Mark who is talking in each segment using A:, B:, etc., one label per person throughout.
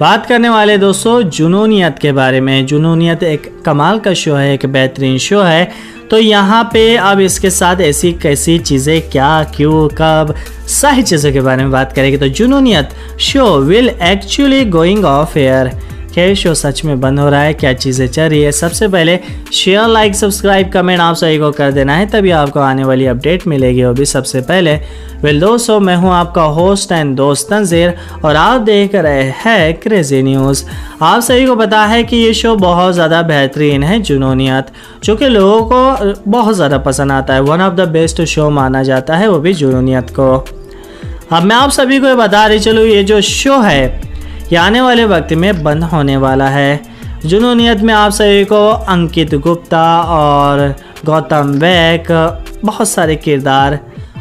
A: बात करने वाले दोस्तों, जुनूनियत के बारे में। जुनूनियत एक कमाल का शो है, एक बेहतरीन शो है। तो यहाँ पे अब इसके साथ ऐसी कैसी चीज़ें, क्या, क्यों, कब सही चीज़ों के बारे में बात करेंगे। तो Junooniyat show will actually going off air क्या ये शो सच में बंद हो रहा है, क्या चीज़ें चल रही है? सबसे पहले शेयर लाइक सब्सक्राइब कमेंट आप सभी को कर देना है, तभी आपको आने वाली अपडेट मिलेगी। वो भी सबसे पहले वेल दोस्तों, मैं हूँ आपका होस्ट एंड दोस्त तंजीर, और आप देख रहे हैं क्रेजी न्यूज़ आप सभी को पता है कि ये शो बहुत ज़्यादा बेहतरीन है, जुनूनियत जो कि लोगों को बहुत ज़्यादा पसंद आता है। One of the best show माना जाता है, वो भी जुनूनियत को। अब मैं आप सभी को बता रही, चलूँ, ये जो शो है ये आने वाले वक्त में बंद होने वाला है। जुनूनीत में आप सभी को अंकित गुप्ता और गौतम वैक बहुत सारे किरदार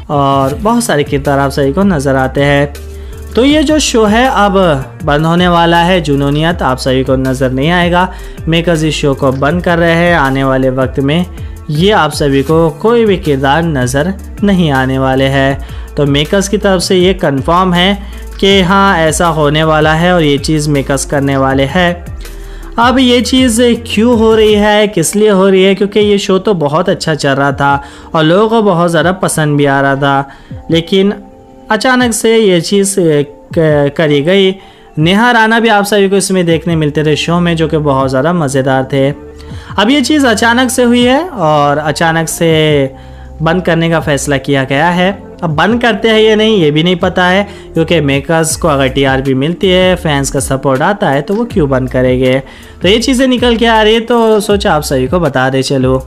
A: और बहुत सारे किरदार आप सभी को नज़र आते हैं। तो ये जो शो है, अब बंद होने वाला है। जुनूनीत आप सभी को नज़र नहीं आएगा। मेकर्स इस शो को बंद कर रहे हैं आने वाले वक्त में। ये आप सभी को कोई भी किरदार नज़र नहीं आने वाले हैं। तो मेकर्स की तरफ़ से ये कंफर्म है कि हाँ ऐसा होने वाला है और ये चीज़ मेकअप करने वाले हैं। अब ये चीज़ क्यों हो रही है? किस लिए हो रही है? क्योंकि ये शो तो बहुत अच्छा चल रहा था और लोगों को बहुत ज़्यादा पसंद भी आ रहा था। लेकिन अचानक से ये चीज़ करी गई। नेहा राना भी आप सभी को इसमें देखने मिलते थे शो में, जो कि बहुत ज़्यादा मज़ेदार थे। अब ये चीज़ अचानक से हुई है और अचानक से बंद करने का फैसला किया गया है। अब बंद करते हैं या नहीं, ये भी नहीं पता है, क्योंकि मेकर्स को अगर टीआरपी मिलती है फैंस का सपोर्ट आता है तो वो क्यों बंद करेंगे? तो ये चीज़ें निकल के आ रही है तो सोचा आप सभी को बता दे, चलो।